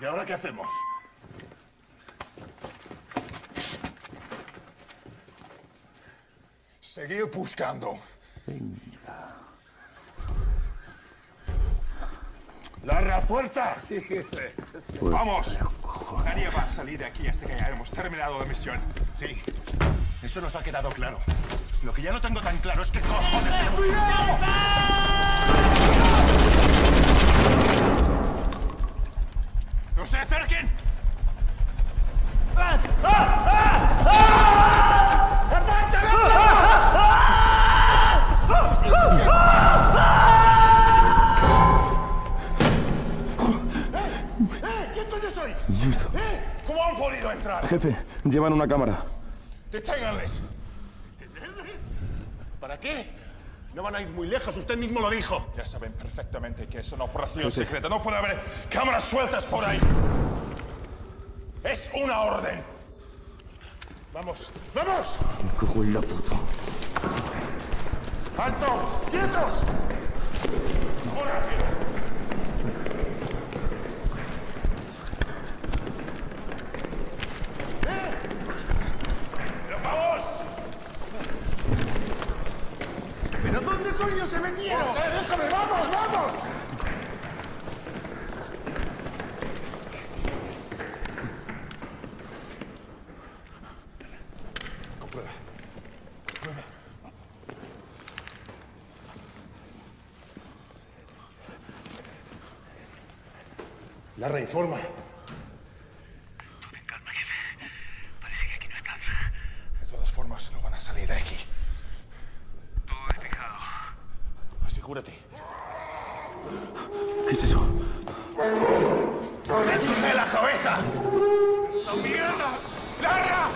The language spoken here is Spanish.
¿Y ahora qué hacemos? Seguir buscando. ¡Larra, puerta! Sí. ¡Vamos! Nadie va a salir de aquí hasta que hayamos terminado la misión. Sí. Eso nos ha quedado claro. Lo que ya no tengo tan claro es que cojones... ¡No ¡Eh! ¿Eh? ¿Cómo han podido entrar? Jefe, llevan una cámara. ¡Deténganles! ¿Detenerles? ¿Para qué? No van a ir muy lejos, usted mismo lo dijo. Ya saben perfectamente que es una operación Jefe. secreta. No puede haber cámaras sueltas por ahí. Es una orden. Vamos, vamos. Cojo la puta. ¡Alto! ¡Quietos! ¡Ahora! ¡Eh! ¡Pero vamos! ¿Pero dónde coño se metieron? ¡No sé, déjame! ¡Vamos, vamos! Comprueba. Comprueba. La reinforma. Calma, jefe. Parece que aquí no están. De todas formas, no van a salir de aquí. Todo despejado. Asegúrate. ¿Qué es eso? ¡Desde la cabeza! ¡No mierda! ¡Larga!